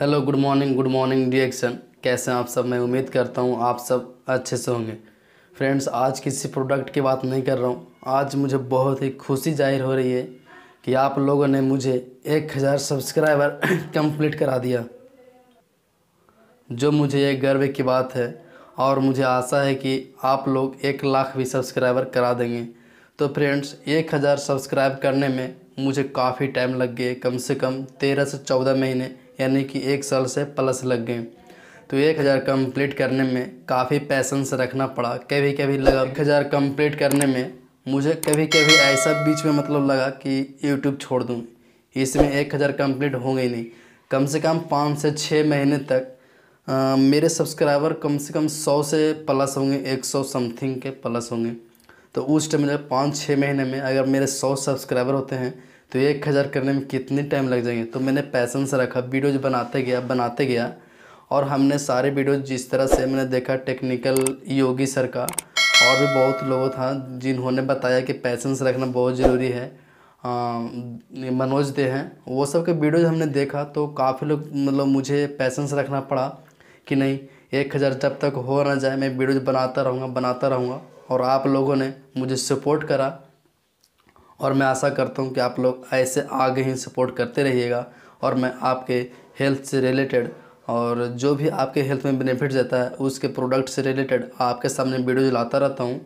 Hello good morning good morning reaction कैसे हैं आप सब? मैं उम्मीद करता हूँ आप सब अच्छे से होंगे। फ्रेंड्स आज किसी प्रोडक्ट की बात नहीं कर रहा हूँ। आज मुझे बहुत ही खुशी ज़ाहिर हो रही है कि आप लोगों ने मुझे एक हज़ार सब्सक्राइबर कंप्लीट करा दिया। जो मुझे एक गर्व की बात है और मुझे आशा है कि आप लोग एक लाख भी सब्सक्राइबर करा देंगे। तो फ्रेंड्स एक हज़ार सब्सक्राइब करने में मुझे काफ़ी टाइम लग गए कम से कम तेरह से चौदह महीने यानी कि एक साल से प्लस लग गए। तो एक हज़ार कंप्लीट करने में काफ़ी पैसेंस रखना पड़ा। कभी कभी लगा एक हज़ार कंप्लीट करने में मुझे कभी कभी ऐसा बीच में मतलब लगा कि यूट्यूब छोड़ दूँ। इसमें एक हज़ार कंप्लीट होंगे नहीं। कम से कम पाँच से छः महीने तक आ, मेरे सब्सक्राइबर कम से कम सौ से प्लस होंगे एक सौ समथिंग के प्लस होंगे। तो उस टाइम में पाँच छः महीने में अगर मेरे सौ सब्सक्राइबर होते हैं तो एक हज़ार करने में कितने टाइम लग जाएँगे? तो मैंने पैसन से रखा वीडियोज़ बनाते गया बनाते गया और हमने सारे वीडियोज़ जिस तरह से मैंने देखा टेक्निकल योगी सर का और भी बहुत लोगों था जिन्होंने बताया कि पैसेंस रखना बहुत ज़रूरी है। मनोज दे हैं, वो सब के वीडियोज़ हमने देखा तो काफ़ी लोग मतलब मुझे पैसेंस रखना पड़ा कि नहीं, एक हज़ार जब तक हो ना जाए, मैं वीडियोज़ बनाता रहूँगा बनाता रहूँगा और आप लोगों ने मुझे सपोर्ट करा। और मैं आशा करता हूँ कि आप लोग ऐसे आगे ही सपोर्ट करते रहिएगा और मैं आपके हेल्थ से रिलेटेड और जो भी आपके हेल्थ में बेनिफिट देता है, उसके प्रोडक्ट से रिलेटेड आपके सामने वीडियो लाता रहता हूँ,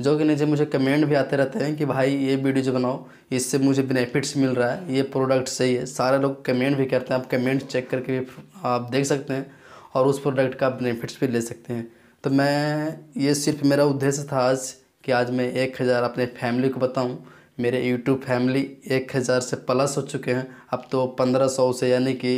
जो कि नीचे मुझे कमेंट भी आते रहते हैं कि भाई ये वीडियो जो बनाओ, इससे मुझे बेनिफिट्स मिल रहा है, ये प्रोडक्ट सही है। सारे लोग कमेंट भी करते हैं, आप कमेंट चेक करके भी आप देख सकते हैं और उस प्रोडक्ट का बेनिफिट्स भी ले सकते हैं। तो मैं, ये सिर्फ़ मेरा उद्देश्य था आज कि आज मैं एक हज़ार अपने फैमिली को बताऊँ मेरे यूट्यूब फैमिली एक हज़ार से प्लस हो चुके हैं। अब तो पंद्रह सौ से यानी कि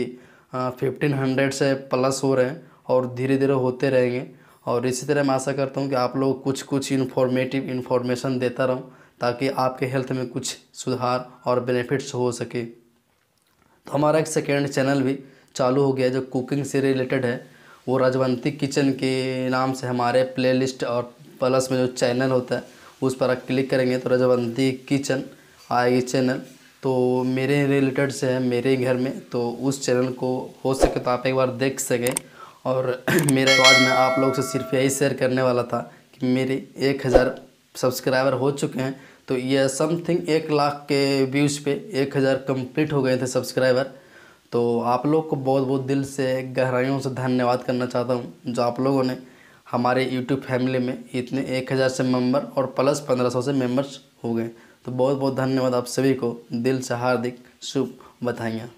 फिफ्टीन हंड्रेड से प्लस हो रहे हैं और धीरे धीरे होते रहेंगे। और इसी तरह मैं आशा करता हूँ कि आप लोग कुछ कुछ इन्फॉर्मेटिव इन्फॉर्मेशन देता रहूँ ताकि आपके हेल्थ में कुछ सुधार और बेनिफिट्स हो सके। तो हमारा एक सेकेंड चैनल भी चालू हो गया जो कुकिंग से रिलेटेड है। वो राजवंती किचन के नाम से हमारे प्लेलिस्ट और प्लस में जो चैनल होता है उस पर आप क्लिक करेंगे तो रजवंती किचन आएगी चैनल। तो मेरे रिलेटेड से है मेरे घर में तो उस चैनल को हो सके तो आप एक बार देख सकें। और मेरे बाद मैं आप लोग से सिर्फ़ यही शेयर करने वाला था कि मेरे एक हज़ार सब्सक्राइबर हो चुके हैं तो ये समथिंग एक लाख के व्यूज़ पे एक हज़ार कंप्लीट हो गए थे सब्सक्राइबर तो आप लोग को बहुत बहुत दिल से, गहराइयों से धन्यवाद करना चाहता हूँ, जो आप लोगों ने हमारे यूट्यूब फैमिली में इतने एक हज़ार से मेंबर और प्लस पंद्रह सौ से मेंबर्स हो गए। तो बहुत बहुत धन्यवाद आप सभी को। दिल से हार्दिक शुभ बताइए